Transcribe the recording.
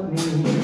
me.